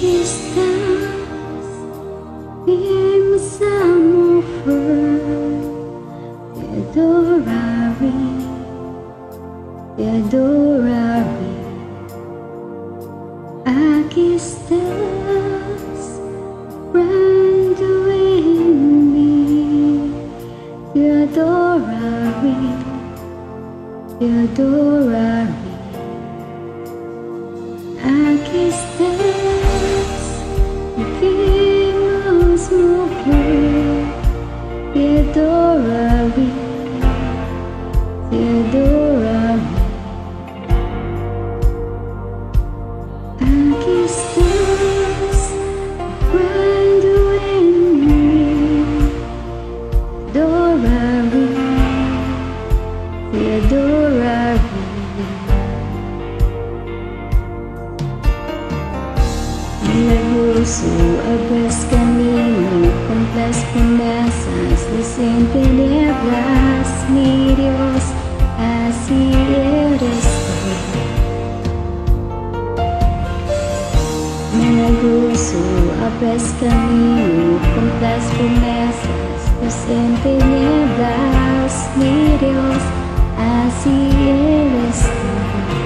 Kita bersama Tiada rari Tiada rari Aquí estás Right away in me. Tiada rari the rari Milagroso abres camino las promesas dicen tinieblas, mi Dios, así eres tú. Milagroso abres camino las promesas dicen tinieblas, mi Dios, así eres tú.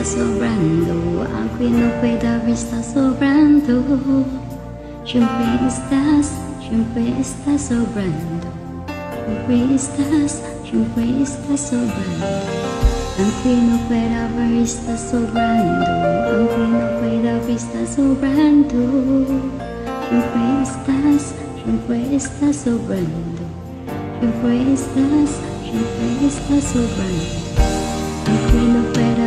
Está sobrando, aunque no pueda está sobrando. Siempre estás, siempre estás sobrando. Siempre estás, siempre estás sobrando. Aunque no pueda está sobrando, aunque no pueda está sobrando. Siempre estás, siempre estás sobrando. Siempre estás, siempre estás sobrando. Aunque no pueda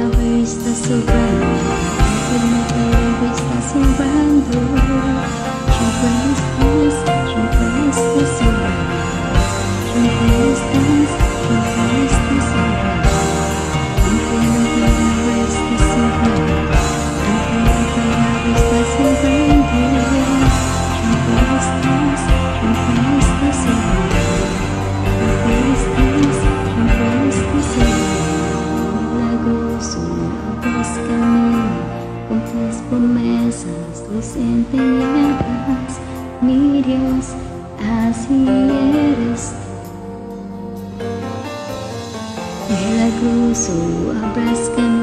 who are abreast can